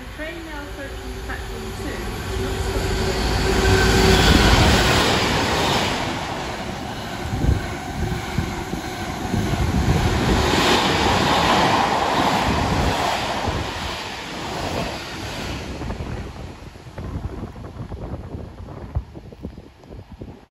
The train now approaching platform 2,